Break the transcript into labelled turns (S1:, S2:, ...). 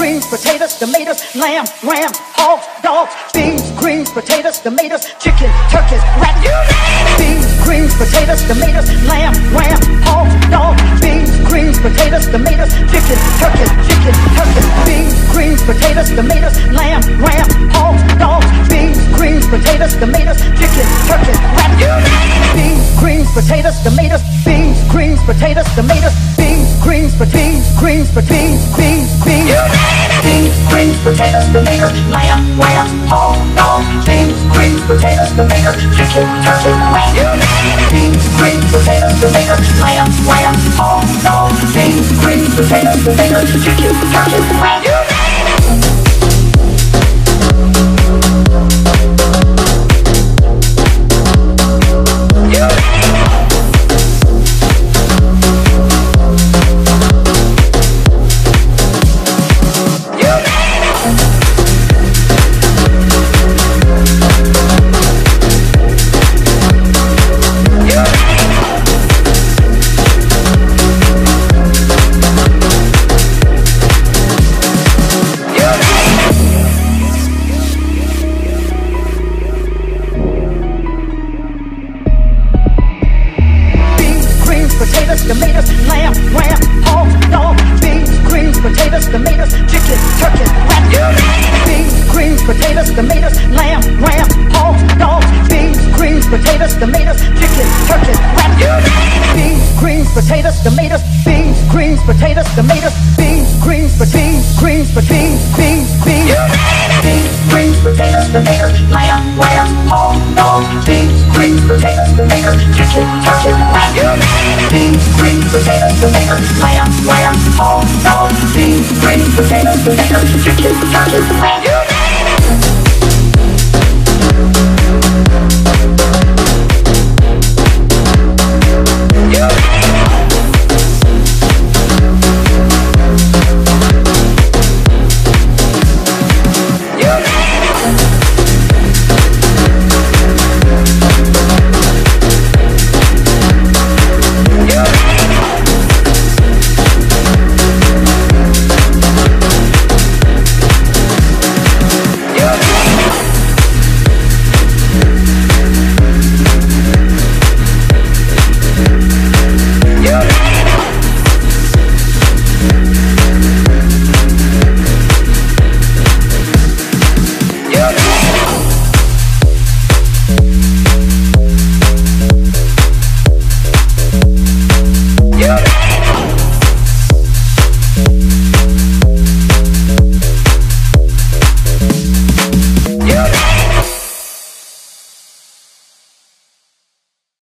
S1: potatoes, tomatoes, lamb, ram, hogs, dogs, beans, greens, potatoes, tomatoes, chicken, turkeys, rat, you name it. Beans, greens, potatoes, tomatoes, lamb, ram, hogs, dogs, beans, greens, potatoes, tomatoes, chicken, turkeys, chicken, turkeys, beans, greens, potatoes, tomatoes, lamb, ram, hogs, dogs, beans, greens, potatoes, tomatoes, chicken, turkeys, rat, you name it. Beans, greens, potatoes, tomatoes, beans, greens, potatoes, tomatoes, beans, greens, beans, greens, beans, beans, beans, you name it. Beans, greens, potatoes, tomatoes, lamb, ram, hogs, dogs, beans, greens, potatoes, tomatoes, chicken, turkey, it. Beans, greens, potatoes, tomatoes, lamb, ram, hogs, dogs, beans, greens, potatoes, tomatoes, chicken, turkey, rat, tomatoes, lamb, ram, hog, dog, beans, greens, potatoes, tomatoes, chicken, turkey, rat, you name it. Beans, greens, potatoes, tomatoes, lamb, ram, hog, dog, beans, greens, potatoes, tomatoes, chicken, turkey, rat, you name it. Beans, greens, potatoes, tomatoes, beans, greens, potatoes, tomatoes, beans, greens, beans, greens, beans, beans, beans. Beans, greens, potatoes, tomatoes, lamb, ram, hog, dog, beans, greens, potatoes, tomatoes, chicken, turkey, rat, you name it. Beans, greens, potatoes, tomatoes, lamb, ram, hog, dog, beans, greens, potatoes, tomatoes, chicken, turkey, you